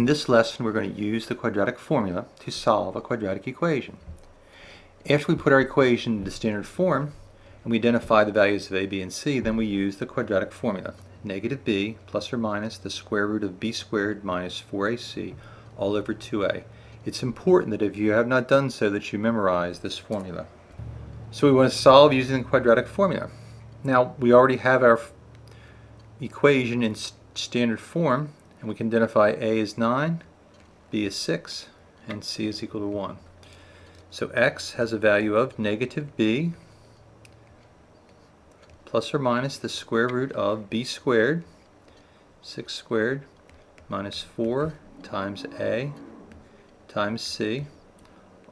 In this lesson, we're going to use the quadratic formula to solve a quadratic equation. After we put our equation into standard form, and we identify the values of a, b, and c, then we use the quadratic formula. Negative b plus or minus the square root of b squared minus 4ac all over 2a. It's important that if you have not done so that you memorize this formula. So we want to solve using the quadratic formula. Now, we already have our equation in standard form, and we can identify a is 9, b is 6, and c is equal to 1. So x has a value of negative b plus or minus the square root of b squared, 6 squared, minus 4 times a times c,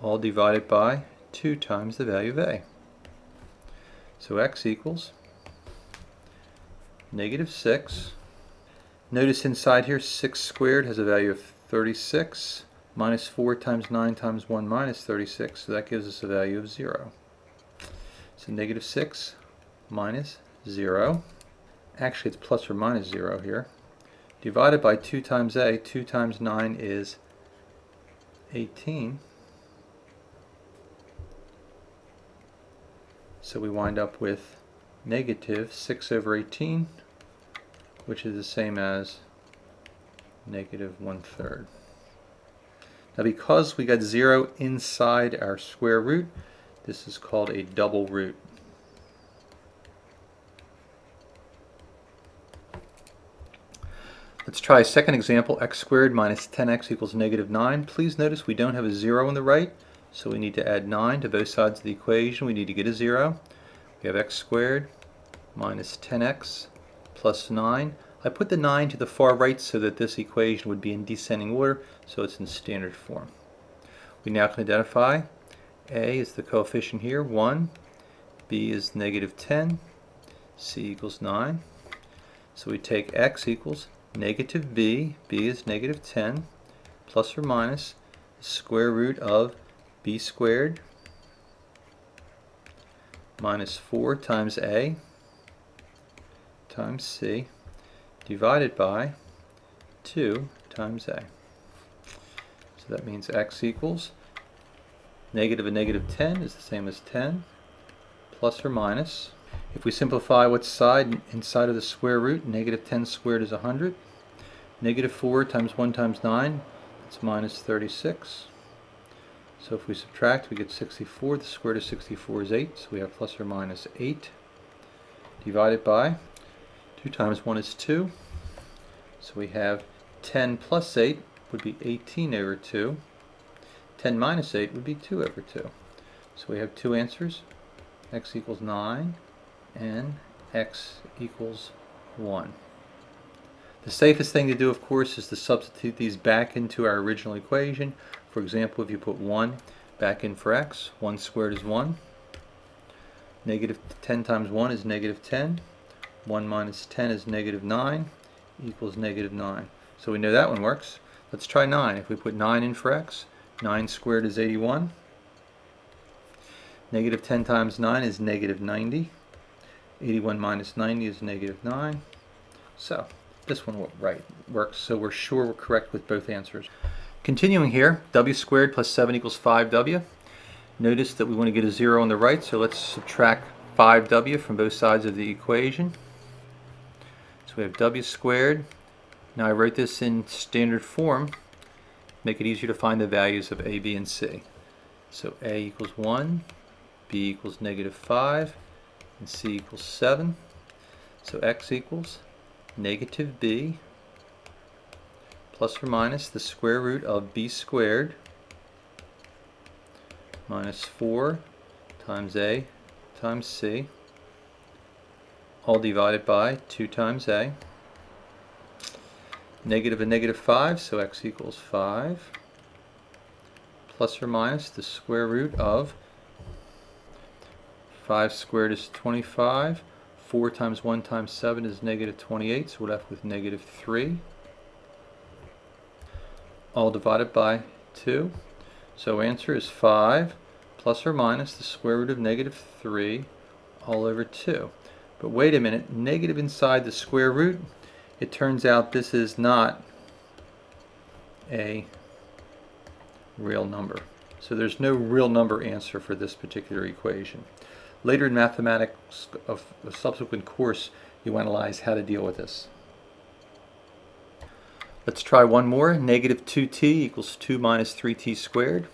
all divided by 2 times the value of a. So x equals negative 6 Notice inside here 6 squared has a value of 36 minus 4 times 9 times 1 minus 36 so that gives us a value of 0. So negative 6 minus 0 actually it's plus or minus 0 here. Divided by 2 times a 2 times 9 is 18 so we wind up with negative 6 over 18 which is the same as negative one-third. Now because we got 0 inside our square root, this is called a double root. Let's try a second example, x squared minus 10x equals negative 9. Please notice we don't have a 0 on the right, so we need to add 9 to both sides of the equation. We need to get a 0. We have x squared minus 10x plus 9. I put the 9 to the far right so that this equation would be in descending order, so it's in standard form. We now can identify a is the coefficient here, 1, b is negative 10, c equals 9. So we take x equals negative b, b is negative 10, plus or minus the square root of b squared minus 4 times a times c divided by 2 times a. So that means x equals negative a negative 10 is the same as 10 plus or minus. If we simplify what's side inside of the square root, negative 10 squared is 100. Negative 4 times 1 times 9, that's minus 36. So if we subtract, we get 64. The square root of 64 is 8, so we have plus or minus 8 divided by 2 times 1 is 2. So we have 10 plus 8 would be 18 over 2. 10 minus 8 would be 2 over 2. So we have two answers. x equals 9 and x equals 1. The safest thing to do, of course, is to substitute these back into our original equation. For example, if you put 1 back in for x, 1 squared is 1. Negative 10 times 1 is negative 10. 1 minus 10 is negative 9 equals negative 9. So we know that one works. Let's try 9. If we put 9 in for x, 9 squared is 81. Negative 10 times 9 is negative 90. 81 minus 90 is negative 9. So this one right works, so we're sure we're correct with both answers. Continuing here, w squared plus 7 equals 5w. Notice that we want to get a 0 on the right, so let's subtract 5w from both sides of the equation. So we have w squared. Now I wrote this in standard form, make it easier to find the values of a, b, and c. So a equals 1, b equals negative 5, and c equals 7. So x equals negative b plus or minus the square root of b squared minus 4 times a times c all divided by 2 times a. Negative and negative 5, so x equals 5. Plus or minus the square root of 5 squared is 25. 4 times 1 times 7 is negative 28, so we're left with negative 3. All divided by 2. So answer is 5 plus or minus the square root of negative 3 all over 2. But wait a minute, negative inside the square root, it turns out this is not a real number. So there's no real number answer for this particular equation. Later in mathematics of a subsequent course, you analyze how to deal with this. Let's try one more. Negative 2t equals 2 minus 3t squared.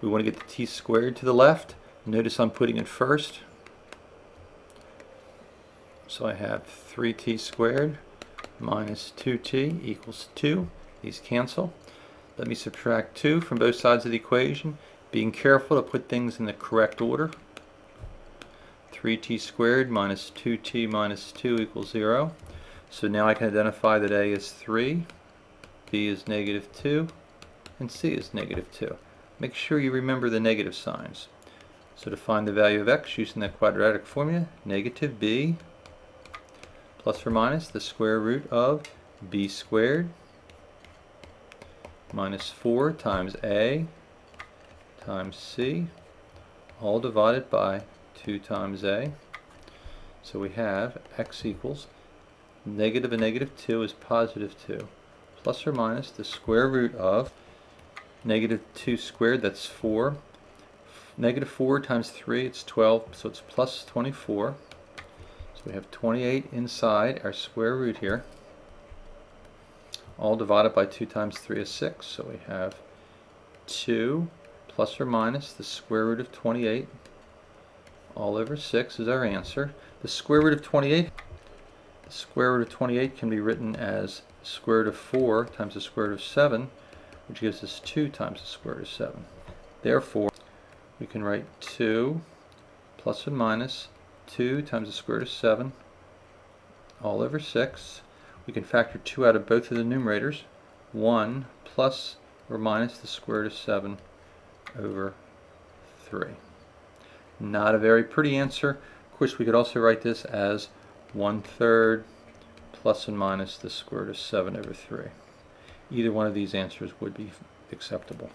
We want to get the t squared to the left. Notice I'm putting it first. So I have 3t squared minus 2t equals 2. These cancel. Let me subtract 2 from both sides of the equation, being careful to put things in the correct order. 3t squared minus 2t minus 2 equals 0. So now I can identify that a is 3, b is negative 2, and c is negative 2. Make sure you remember the negative signs. So to find the value of x using the quadratic formula, negative b plus or minus the square root of b squared minus 4 times a times c all divided by 2 times a. So we have x equals negative a negative 2 is positive 2 plus or minus the square root of negative 2 squared that's 4 negative 4 times 3 it's 12 so it's plus 24 we have 28 inside our square root here, all divided by 2 times 3 is 6. So we have 2 plus or minus the square root of 28 all over 6 is our answer. The square root of 28, the square root of 28 can be written as square root of 4 times the square root of 7, which gives us 2 times the square root of 7. Therefore, we can write 2 plus and minus 2 times the square root of 7 all over 6. We can factor 2 out of both of the numerators. 1 plus or minus the square root of 7 over 3. Not a very pretty answer. Of course, we could also write this as 1 third plus and minus the square root of 7 over 3. Either one of these answers would be acceptable.